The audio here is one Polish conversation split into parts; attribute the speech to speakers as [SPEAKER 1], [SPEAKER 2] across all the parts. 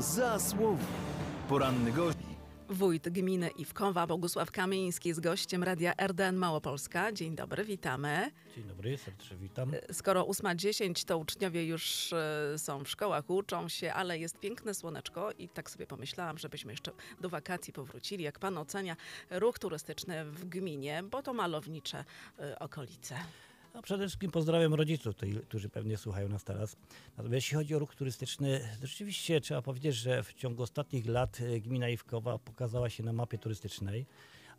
[SPEAKER 1] za słowo. Poranny gość.
[SPEAKER 2] Wójt gminy Iwkowa Bogusław Kamieński z gościem Radia RDN Małopolska. Dzień dobry, witamy.
[SPEAKER 3] Dzień dobry, serdecznie witam.
[SPEAKER 2] Skoro 8.10, to uczniowie już e, są w szkołach, uczą się, ale jest piękne słoneczko i tak sobie pomyślałam, żebyśmy jeszcze do wakacji powrócili. Jak pan ocenia ruch turystyczny w gminie, bo to malownicze e, okolice.
[SPEAKER 3] No, przede wszystkim pozdrawiam rodziców, którzy pewnie słuchają nas teraz. Natomiast jeśli chodzi o ruch turystyczny, rzeczywiście trzeba powiedzieć, że w ciągu ostatnich lat e, gmina Iwkowa pokazała się na mapie turystycznej,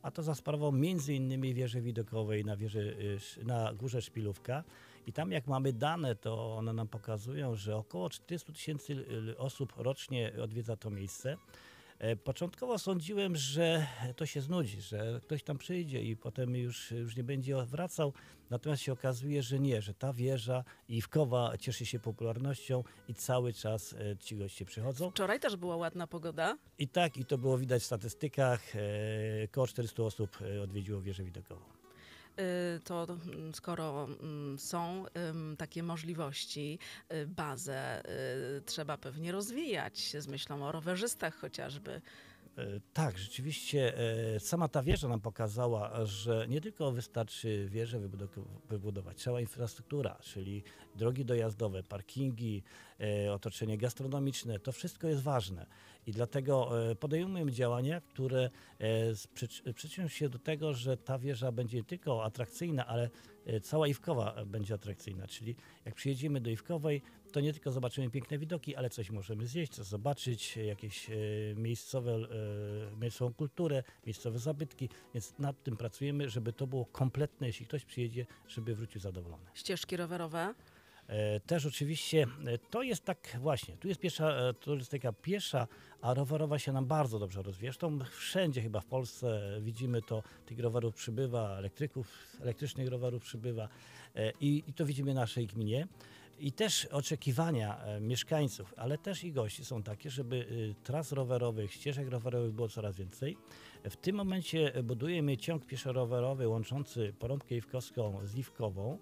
[SPEAKER 3] a to za sprawą innymi wieży widokowej na, wieży, e, na górze Szpilówka. I tam jak mamy dane, to one nam pokazują, że około 400 tysięcy e, osób rocznie odwiedza to miejsce. E, Początkowo sądziłem, że to się znudzi, że ktoś tam przyjdzie i potem już, już nie będzie wracał. Natomiast się okazuje, że nie, że ta wieża Iwkowa cieszy się popularnością i cały czas e, ci goście przychodzą.
[SPEAKER 2] Wczoraj też była ładna pogoda.
[SPEAKER 3] I tak, i to było widać w statystykach. E, Około 400 osób odwiedziło wieżę widokową.
[SPEAKER 2] Y, to mm, skoro mm, są takie możliwości, y, bazę y, trzeba pewnie rozwijać z myślą o rowerzystach chociażby.
[SPEAKER 3] E, Tak, rzeczywiście e, sama ta wieża nam pokazała, że nie tylko wystarczy wieżę wybudow- wybudować, cała infrastruktura, czyli drogi dojazdowe, parkingi, e, otoczenie gastronomiczne, to wszystko jest ważne i dlatego e, podejmujemy działania, które e, przyczynią się do tego, że ta wieża będzie nie tylko atrakcyjna, ale cała Iwkowa będzie atrakcyjna, czyli jak przyjedziemy do Iwkowej, to nie tylko zobaczymy piękne widoki, ale coś możemy zjeść, coś zobaczyć, jakieś miejscowe, miejscową kulturę, miejscowe zabytki, więc nad tym pracujemy, żeby to było kompletne, jeśli ktoś przyjedzie, żeby wrócił zadowolony.
[SPEAKER 2] Ścieżki rowerowe.
[SPEAKER 3] E, Też oczywiście e, to jest tak właśnie, tu jest piesza, e, turystyka piesza, a rowerowa się nam bardzo dobrze rozwija. Zresztą wszędzie chyba w Polsce widzimy to, tych rowerów przybywa, elektryków, elektrycznych rowerów przybywa i, i to widzimy w naszej gminie. I też oczekiwania mieszkańców, ale też i gości są takie, żeby tras rowerowych, ścieżek rowerowych było coraz więcej. W tym momencie budujemy ciąg pieszo-rowerowy łączący Porąbkę Iwkowską z Iwkową.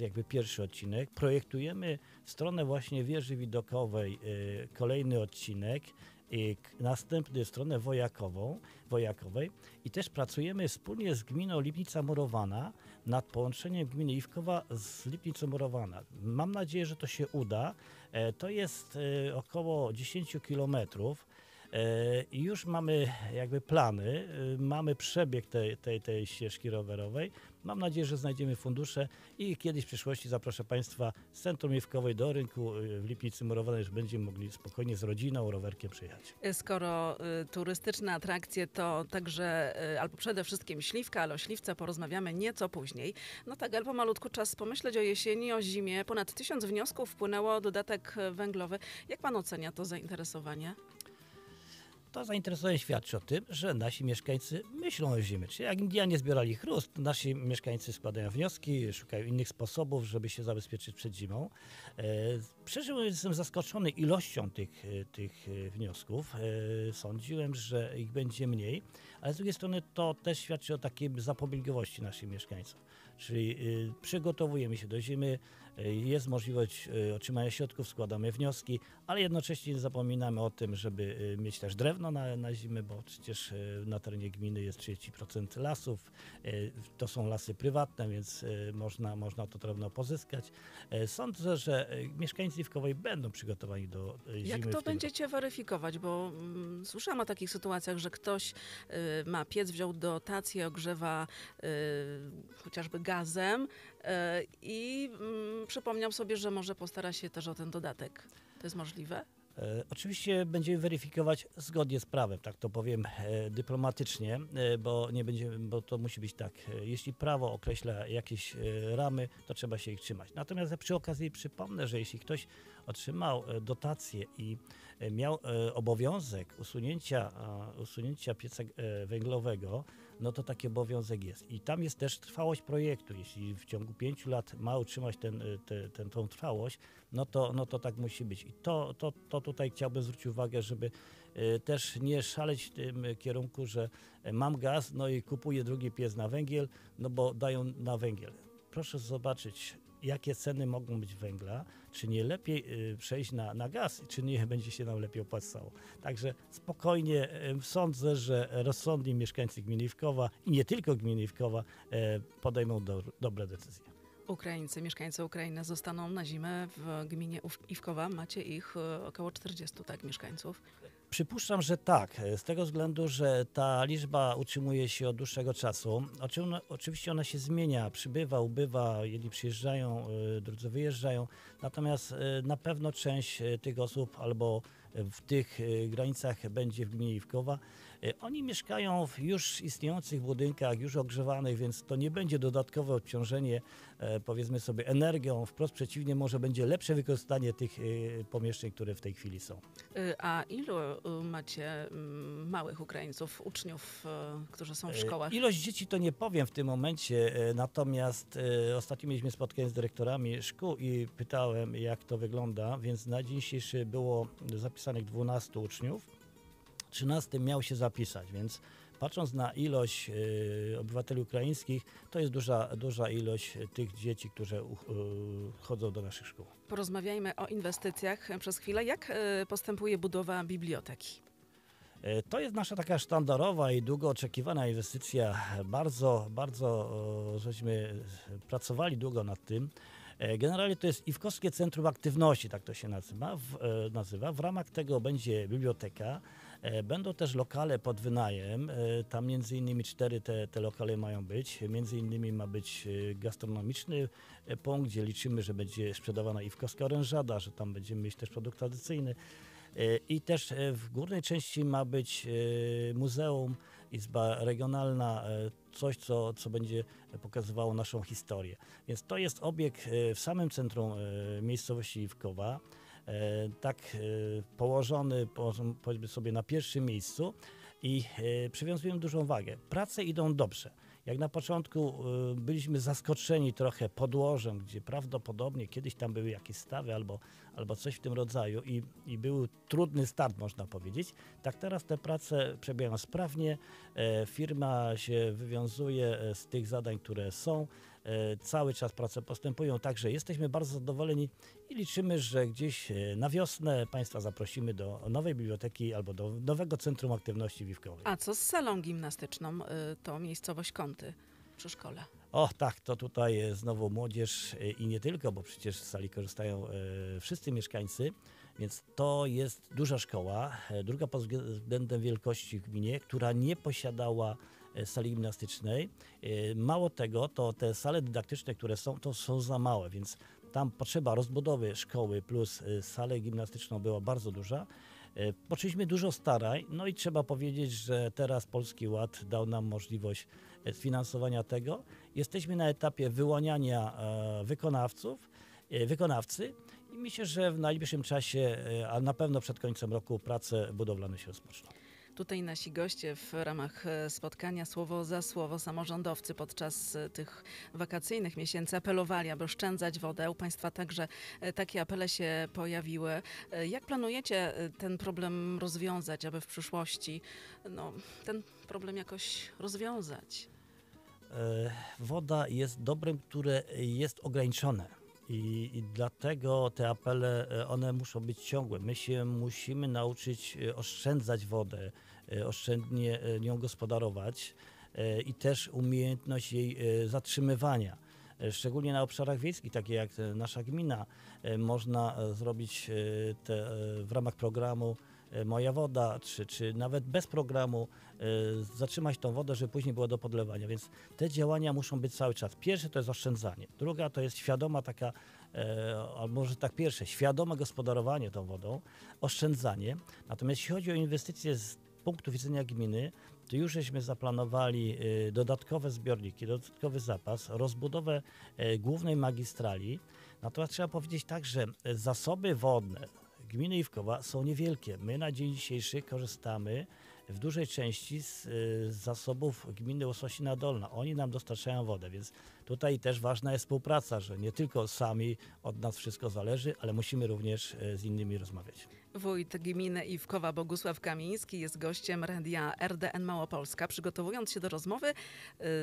[SPEAKER 3] Jakby pierwszy odcinek. Projektujemy w stronę właśnie wieży widokowej y, kolejny odcinek. I następny stronę Wojakową, Wojakowej i też pracujemy wspólnie z gminą Lipnica Murowana nad połączeniem gminy Iwkowa z Lipnicą Murowana. Mam nadzieję, że to się uda. E, To jest e, około 10 kilometrów. E, I już mamy jakby plany, e, mamy przebieg tej, tej, tej ścieżki rowerowej. Mam nadzieję, że znajdziemy fundusze i kiedyś w przyszłości zaproszę Państwa z Centrum Jewkowej do rynku e, w Lipnicy Murowanej, że będziemy mogli spokojnie z rodziną rowerkiem przyjechać.
[SPEAKER 2] Skoro y, turystyczne atrakcje to także, y, albo przede wszystkim śliwka, ale o śliwce porozmawiamy nieco później. No tak, ale pomalutku czas pomyśleć o jesieni, o zimie. Ponad tysiąc wniosków wpłynęło, dodatek węglowy. Jak pan ocenia to zainteresowanie?
[SPEAKER 3] To zainteresowanie świadczy o tym, że nasi mieszkańcy myślą o zimie. Czyli jak Indianie zbierali chrust, nasi mieszkańcy składają wnioski, szukają innych sposobów, żeby się zabezpieczyć przed zimą. E, Przeżyłem, jestem zaskoczony ilością tych, e, tych e, wniosków. Sądziłem, że ich będzie mniej, ale z drugiej strony to też świadczy o takiej zapobiegowości naszych mieszkańców. Czyli przygotowujemy się do zimy, jest możliwość e, otrzymania środków, składamy wnioski, ale jednocześnie nie zapominamy o tym, żeby e, mieć też drewno na, na zimę, bo przecież na terenie gminy jest 30% lasów. To są lasy prywatne, więc można, można to drewno pozyskać. Sądzę, że mieszkańcy Iwkowej będą przygotowani do zimy.
[SPEAKER 2] Jak to będziecie weryfikować? Bo mm, słyszałam o takich sytuacjach, że ktoś y, ma piec, wziął dotację, ogrzewa y, chociażby gazem y, i mm, przypomniał sobie, że może postara się też o ten dodatek. To jest możliwe?
[SPEAKER 3] E, Oczywiście będziemy weryfikować zgodnie z prawem, tak to powiem e, dyplomatycznie, e, bo nie będziemy, bo to musi być tak. e, Jeśli prawo określa jakieś e, ramy, to trzeba się ich trzymać. Natomiast przy okazji przypomnę, że jeśli ktoś otrzymał e, dotację i e, miał e, obowiązek usunięcia, usunięcia pieca e, węglowego, no to taki obowiązek jest. I tam jest też trwałość projektu. Jeśli w ciągu pięciu lat ma utrzymać ten, e, te, ten, tą trwałość, no to, no to tak musi być. I to, to, to tutaj chciałbym zwrócić uwagę, żeby e, też nie szaleć w tym e, kierunku, że e, mam gaz, no i kupuję drugi piec na węgiel, no bo dają na węgiel. Proszę zobaczyć, jakie ceny mogą być węgla, czy nie lepiej y, przejść na, na gaz, czy nie będzie się nam lepiej opłacało. Także spokojnie y, sądzę, że rozsądni mieszkańcy gminy Iwkowa i nie tylko gminy Iwkowa y, podejmą do, dobre decyzje.
[SPEAKER 2] Ukraińcy, mieszkańcy Ukrainy zostaną na zimę w gminie Iwkowa. Macie ich około 40, tak, mieszkańców.
[SPEAKER 3] Przypuszczam, że tak, z tego względu, że ta liczba utrzymuje się od dłuższego czasu. Ona- Oczywiście ona się zmienia, przybywa, ubywa, jedni przyjeżdżają, y, drudzy wyjeżdżają, natomiast y, na pewno część tych osób albo w tych granicach będzie w gminie Iwkowa. Y, Oni mieszkają w już istniejących budynkach, już ogrzewanych, więc to nie będzie dodatkowe obciążenie, e, powiedzmy sobie, energią. Wprost przeciwnie, może będzie lepsze wykorzystanie tych y, pomieszczeń, które w tej chwili są.
[SPEAKER 2] Y, A ilu macie mm, małych Ukraińców, uczniów, którzy są w szkołach?
[SPEAKER 3] Ilość dzieci to nie powiem w tym momencie, natomiast ostatnio mieliśmy spotkanie z dyrektorami szkół i pytałem, jak to wygląda, więc na dzień dzisiejszy było zapisanych 12 uczniów, 13 miał się zapisać, więc patrząc na ilość e, obywateli ukraińskich, to jest duża, duża ilość e, tych dzieci, które e, chodzą do naszych szkół.
[SPEAKER 2] Porozmawiajmy o inwestycjach przez chwilę. Jak y, postępuje budowa biblioteki?
[SPEAKER 3] E, To jest nasza taka sztandarowa i długo oczekiwana inwestycja. Bardzo, bardzo żeśmy pracowali długo nad tym. E, Generalnie to jest Iwkowskie Centrum Aktywności, tak to się nazywa. W, e, nazywa. w ramach tego będzie biblioteka. E, Będą też lokale pod wynajem. E, Tam między innymi cztery te, te lokale mają być. Między innymi ma być e, gastronomiczny punkt, gdzie liczymy, że będzie sprzedawana Iwkowska orężada, że tam będziemy mieć też produkt tradycyjny. I też w górnej części ma być muzeum, izba regionalna, coś, co, co będzie pokazywało naszą historię. Więc to jest obiekt w samym centrum miejscowości Iwkowa, tak e, położony po- powiedzmy sobie na pierwszym miejscu i e, przywiązujemy dużą wagę. Prace idą dobrze. Jak na początku e, byliśmy zaskoczeni trochę podłożem, gdzie prawdopodobnie kiedyś tam były jakieś stawy albo, albo coś w tym rodzaju i, i był trudny start, można powiedzieć. Tak teraz te prace przebiegają sprawnie, e, firma się wywiązuje e, z tych zadań, które są. E, cały czas prace postępują, także jesteśmy bardzo zadowoleni i liczymy, że gdzieś e, na wiosnę Państwa zaprosimy do nowej biblioteki albo do nowego Centrum Aktywności Wiwkowej.
[SPEAKER 2] A co z salą gimnastyczną? Y, To miejscowość Kąty przy szkole.
[SPEAKER 3] O tak, to tutaj e, znowu młodzież e, i nie tylko, bo przecież z sali korzystają e, wszyscy mieszkańcy, więc to jest duża szkoła, e, druga pod względem wielkości w gminie, która nie posiadała e, sali gimnastycznej. E, Mało tego, to te sale dydaktyczne, które są, to są za małe, więc tam potrzeba rozbudowy szkoły plus e, salę gimnastyczną była bardzo duża. E, Poczęliśmy dużo starań, no i trzeba powiedzieć, że teraz Polski Ład dał nam możliwość e, sfinansowania tego. Jesteśmy na etapie wyłaniania e, wykonawców, e, wykonawcy i myślę, że w najbliższym czasie, e, a na pewno przed końcem roku prace budowlane się rozpoczną.
[SPEAKER 2] Tutaj nasi goście w ramach e, spotkania słowo za słowo samorządowcy podczas e, tych wakacyjnych miesięcy apelowali, aby oszczędzać wodę. U Państwa także e, takie apele się pojawiły. Jak planujecie ten problem rozwiązać, aby w przyszłości no, ten problem jakoś rozwiązać?
[SPEAKER 3] Woda jest dobrem, które jest ograniczone. I, I dlatego te apele, e, one muszą być ciągłe. My się musimy nauczyć e, oszczędzać wodę, e, oszczędnie nią gospodarować i też umiejętność jej zatrzymywania. Szczególnie na obszarach wiejskich, takie jak nasza gmina, można zrobić te, w ramach programu Moja Woda, czy, czy nawet bez programu e, zatrzymać tą wodę, żeby później była do podlewania. Więc te działania muszą być cały czas. Pierwsze to jest oszczędzanie. Druga to jest świadoma taka, e, albo może tak pierwsze, świadome gospodarowanie tą wodą, oszczędzanie. Natomiast jeśli chodzi o inwestycje z punktu widzenia gminy, to już żeśmy zaplanowali e, dodatkowe zbiorniki, dodatkowy zapas, rozbudowę e, głównej magistrali. Natomiast trzeba powiedzieć tak, że e, zasoby wodne gminy Iwkowa są niewielkie. My na dzień dzisiejszy korzystamy w dużej części z, y, z zasobów gminy Łososina Dolna. Oni nam dostarczają wodę, więc tutaj też ważna jest współpraca, że nie tylko sami od nas wszystko zależy, ale musimy również e, z innymi rozmawiać.
[SPEAKER 2] Wójt gminy Iwkowa Bogusław Kamiński jest gościem radia RDN Małopolska. Przygotowując się do rozmowy,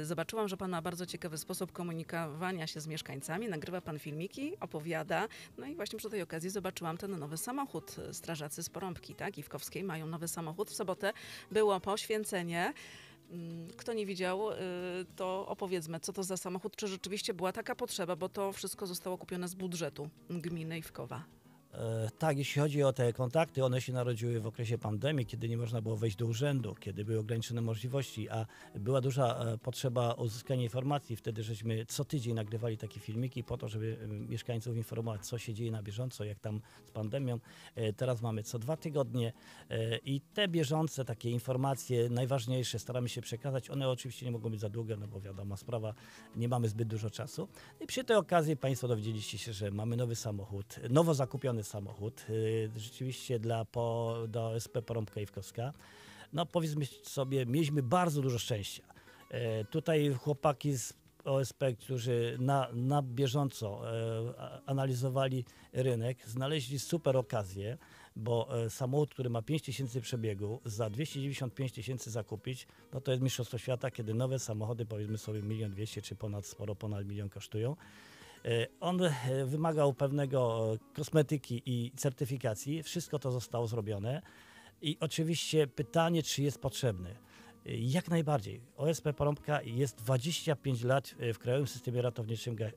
[SPEAKER 2] y, zobaczyłam, że pan ma bardzo ciekawy sposób komunikowania się z mieszkańcami. Nagrywa pan filmiki, opowiada. No i właśnie przy tej okazji zobaczyłam ten nowy samochód. Strażacy z Porąbki, tak, Iwkowskiej mają nowy samochód. W sobotę było poświęcenie. Mm, Kto nie widział, y, to opowiedzmy, co to za samochód, czy rzeczywiście była taka potrzeba, bo to wszystko zostało kupione z budżetu gminy Iwkowa.
[SPEAKER 3] E, Tak, jeśli chodzi o te kontakty, one się narodziły w okresie pandemii, kiedy nie można było wejść do urzędu, kiedy były ograniczone możliwości, a była duża e, potrzeba uzyskania informacji. Wtedy żeśmy co tydzień nagrywali takie filmiki po to, żeby mieszkańców informować, co się dzieje na bieżąco, jak tam z pandemią. E, Teraz mamy co dwa tygodnie i te bieżące takie informacje najważniejsze staramy się przekazać. One oczywiście nie mogą być za długie, no bo wiadomo, sprawa, nie mamy zbyt dużo czasu. I przy tej okazji Państwo dowiedzieliście się, że mamy nowy samochód, nowo zakupiony samochód, y, rzeczywiście dla po, do SP Porąbka Iwkowska. No powiedzmy sobie, mieliśmy bardzo dużo szczęścia. E, Tutaj chłopaki z OSP, którzy na, na bieżąco e, analizowali rynek, znaleźli super okazję, bo e, samochód, który ma 5 tysięcy przebiegu, za 295 tysięcy zakupić, no to jest mistrzostwo świata, kiedy nowe samochody, powiedzmy sobie, milion dwieście czy ponad, sporo ponad milion kosztują. E, On e, wymagał pewnego e, kosmetyki i certyfikacji. Wszystko to zostało zrobione. I oczywiście pytanie, czy jest potrzebny. Jak najbardziej. OSP Porąbka jest 25 lat w Krajowym Systemie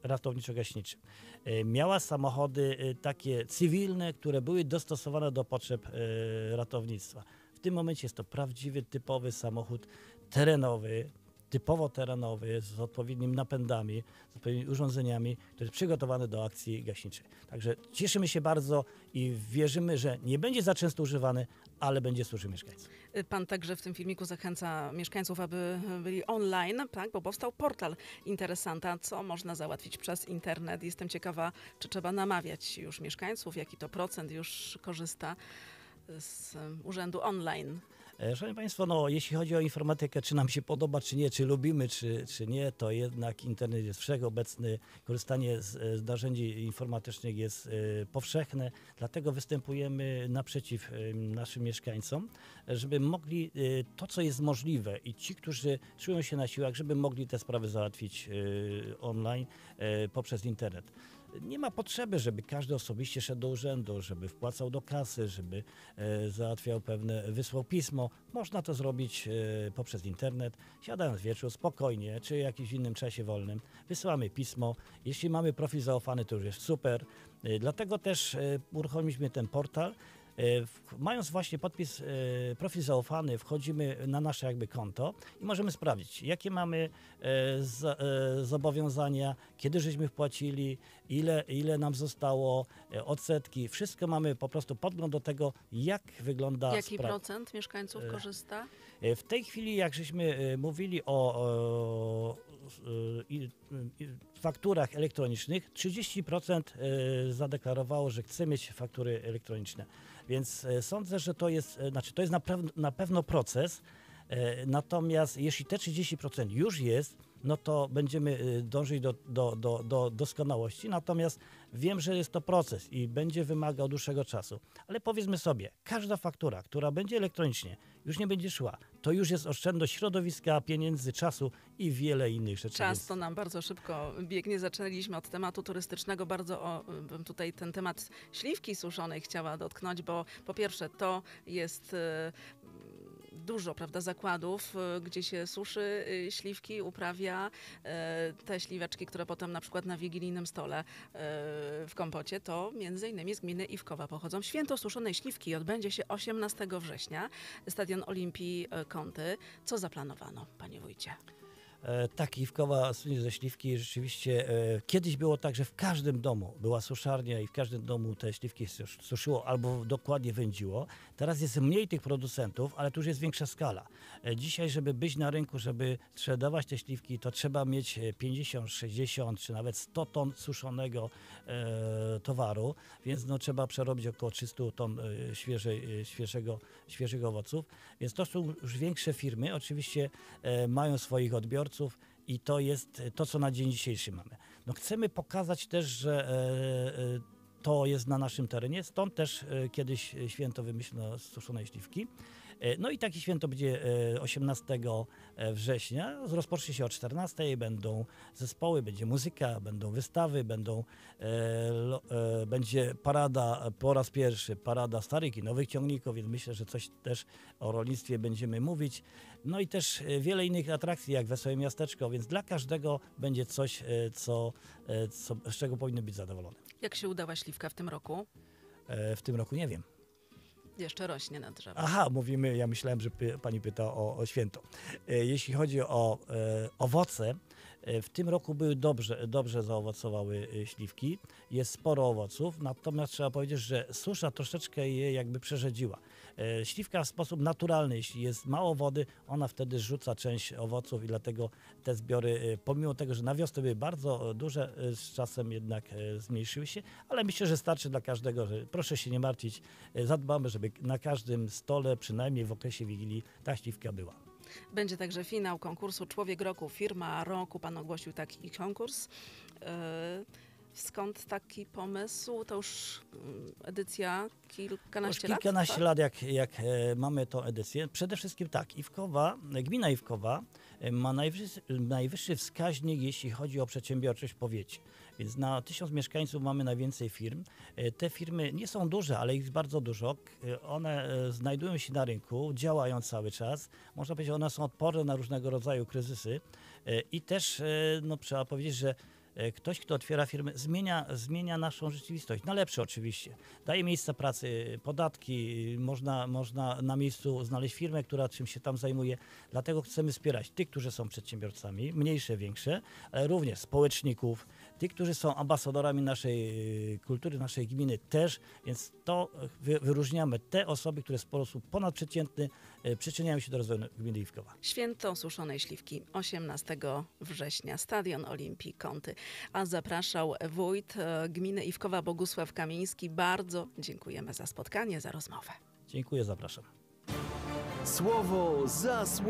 [SPEAKER 3] Ratowniczo-Gaśniczym. Miała samochody takie cywilne, które były dostosowane do potrzeb ratownictwa. W tym momencie jest to prawdziwy, typowy samochód terenowy, typowo terenowy, z odpowiednimi napędami, z odpowiednimi urządzeniami, który jest przygotowany do akcji gaśniczej. Także cieszymy się bardzo i wierzymy, że nie będzie za często używany, ale będzie służył mieszkańcom.
[SPEAKER 2] Pan także w tym filmiku zachęca mieszkańców, aby byli online, tak? bo powstał portal interesanta, co można załatwić przez internet. Jestem ciekawa, czy trzeba namawiać już mieszkańców, jaki to procent już korzysta z urzędu online.
[SPEAKER 3] E, Szanowni Państwo, no, jeśli chodzi o informatykę, czy nam się podoba, czy nie, czy lubimy, czy, czy nie, to jednak internet jest wszechobecny, korzystanie z, z narzędzi informatycznych jest e, powszechne, dlatego występujemy naprzeciw e, naszym mieszkańcom, żeby mogli e, to, co jest możliwe i ci, którzy czują się na siłach, żeby mogli te sprawy załatwić e, online e, poprzez internet. Nie ma potrzeby, żeby każdy osobiście szedł do urzędu, żeby wpłacał do kasy, żeby e, załatwiał pewne, wysłał pismo. Można to zrobić e, poprzez internet, siadając wieczór, spokojnie, czy jakimś innym czasie wolnym. Wysyłamy pismo. Jeśli mamy profil zaufany, to już jest super. E, dlatego też uruchomiliśmy ten portal. E, Mając właśnie podpis, e, profil zaufany, wchodzimy na nasze jakby konto i możemy sprawdzić, jakie mamy e, za- zobowiązania, kiedy żeśmy wpłacili, ile, ile nam zostało, odsetki. Wszystko mamy po prostu podgląd do tego, jak wygląda
[SPEAKER 2] Jaki procent mieszkańców korzysta?
[SPEAKER 3] W tej chwili, jak żeśmy mówili o, o fakturach elektronicznych, 30% e, zadeklarowało, że chce mieć faktury elektroniczne. Więc e, sądzę, że to jest, e, znaczy to jest na, na pewno proces. e, Natomiast jeśli te 30% już jest, no to będziemy e, dążyć do, do, do, do doskonałości. Natomiast wiem, że jest to proces i będzie wymagał dłuższego czasu. Ale powiedzmy sobie, każda faktura, która będzie elektronicznie, już nie będzie szła. To już jest oszczędność środowiska, pieniędzy, czasu i wiele innych rzeczy.
[SPEAKER 2] Czas to nam bardzo szybko biegnie. Zaczęliśmy od tematu turystycznego. Bardzo o, bym tutaj ten temat śliwki suszonej chciała dotknąć, bo po pierwsze to jest e, dużo prawda, zakładów, e, gdzie się suszy e, śliwki, uprawia e, te śliweczki, które potem na przykład na wigilijnym stole w kompocie, to między innymi z gminy Iwkowa pochodzą. Święto suszonej śliwki odbędzie się 18 września. Stadion Olimpii Kąty. Co zaplanowano, panie wójcie?
[SPEAKER 3] E, tak, Iwkowa słynie ze śliwki. Rzeczywiście e, kiedyś było tak, że w każdym domu była suszarnia i w każdym domu te śliwki sus- suszyło albo dokładnie wędziło. Teraz jest mniej tych producentów, ale tu już jest większa skala. E, dzisiaj, żeby być na rynku, żeby sprzedawać te śliwki, to trzeba mieć e, 50, 60 czy nawet 100 ton suszonego e, towaru, więc no, trzeba przerobić około 300 ton e, e, świeżego, świeżych owoców. Więc to są już większe firmy, oczywiście e, mają swoich odbiorców I to jest to, co na dzień dzisiejszy mamy. No chcemy pokazać też, że e, e, to jest na naszym terenie, stąd też e, kiedyś święto wymyślono suszonej śliwki. E, No i takie święto będzie e, 18 września. Rozpocznie się o 14, będą zespoły, będzie muzyka, będą wystawy, będą, e, e, będzie parada po raz pierwszy, parada starych i nowych ciągników, więc myślę, że coś też o rolnictwie będziemy mówić. No i też e, wiele innych atrakcji, jak Wesołe Miasteczko, więc dla każdego będzie coś, e, co, e, co, z czego powinny być zadowolone.
[SPEAKER 2] Jak się udała śliwka w tym roku?
[SPEAKER 3] E, W tym roku nie wiem.
[SPEAKER 2] Jeszcze rośnie na drzewach.
[SPEAKER 3] Aha, mówimy, ja myślałem, że py, pani pyta o, o święto. E, Jeśli chodzi o e, owoce, e, w tym roku były dobrze, dobrze zaowocowały e, śliwki. Jest sporo owoców, natomiast trzeba powiedzieć, że susza troszeczkę je jakby przerzedziła. E, Śliwka w sposób naturalny, jeśli jest mało wody, ona wtedy rzuca część owoców i dlatego te zbiory, e, pomimo tego, że na wiosnę były bardzo e, duże, e, z czasem jednak e, zmniejszyły się, ale myślę, że starczy dla każdego, że proszę się nie martwić, e, zadbamy, żeby na każdym stole, przynajmniej w okresie Wigilii, ta śliwka była.
[SPEAKER 2] Będzie także finał konkursu Człowiek Roku, firma roku. Pan ogłosił taki konkurs. Yy, Skąd taki pomysł? To już mm, edycja kilkanaście lat?
[SPEAKER 3] kilkanaście
[SPEAKER 2] tak?
[SPEAKER 3] lat, jak, jak e, mamy tą edycję. Przede wszystkim tak, Iwkowa, gmina Iwkowa e, ma najwyższy, najwyższy wskaźnik, jeśli chodzi o przedsiębiorczość w powiecie. Więc na tysiąc mieszkańców mamy najwięcej firm. E, Te firmy nie są duże, ale ich jest bardzo dużo. One znajdują się na rynku, działają cały czas. Można powiedzieć, one są odporne na różnego rodzaju kryzysy. I też no, trzeba powiedzieć, że ktoś, kto otwiera firmę, zmienia, zmienia naszą rzeczywistość. Na lepsze oczywiście. Daje miejsca pracy, podatki, można, można na miejscu znaleźć firmę, która czym się tam zajmuje. Dlatego chcemy wspierać tych, którzy są przedsiębiorcami, mniejsze, większe, ale również społeczników, tych, którzy są ambasadorami naszej e, kultury, naszej gminy też, więc to e, wy, wyróżniamy te osoby, które w sposób ponadprzeciętny e, przyczyniają się do rozwoju gminy Iwkowa.
[SPEAKER 2] Święto suszonej śliwki 18 września, Stadion Olimpii Kąty. A zapraszał wójt e, gminy Iwkowa Bogusław Kamiński. Bardzo dziękujemy za spotkanie, za rozmowę.
[SPEAKER 3] Dziękuję, zapraszam.
[SPEAKER 1] Słowo za słowo.